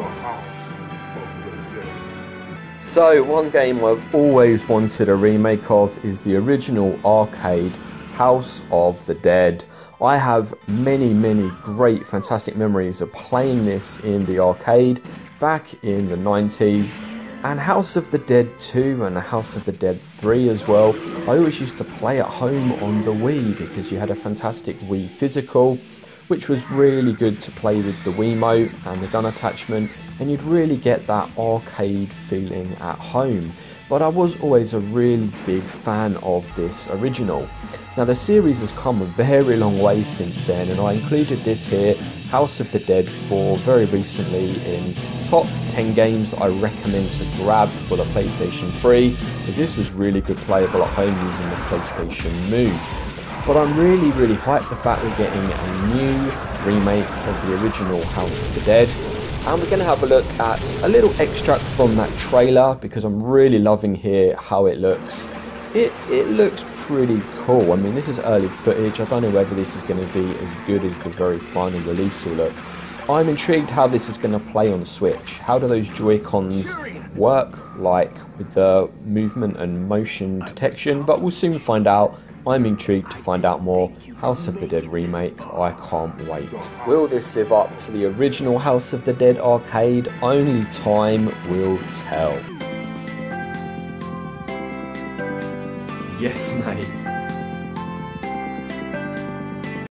the House of the Dead. So, one game I've always wanted a remake of is the original arcade House of the Dead. I have many, many great, fantastic memories of playing this in the arcade back in the 90s and House of the Dead 2 and House of the Dead 3 as well. I always used to play at home on the Wii because you had a fantastic Wii physical, which was really good to play with the Wiimote and the gun attachment, and you'd really get that arcade feeling at home. But I was always a really big fan of this original. Now, the series has come a very long way since then, and I included this here, House of the Dead 4, very recently in top 10 games that I recommend to grab for the PlayStation 3, as this was really good playable at home using the PlayStation Move. But I'm really, really hyped the fact we're getting a new remake of the original House of the Dead. And we're going to have a look at a little extract from that trailer because I'm really loving here how it looks. It, it looks pretty cool. I mean, this is early footage. I don't know whether this is going to be as good as the very final release will look. I'm intrigued how this is going to play on Switch. How do those Joy-Cons work, like with the movement and motion detection? But we'll soon find out. I'm intrigued to find out more. House of the Dead remake, I can't wait. Will this live up to the original House of the Dead arcade? Only time will tell. Yes, mate.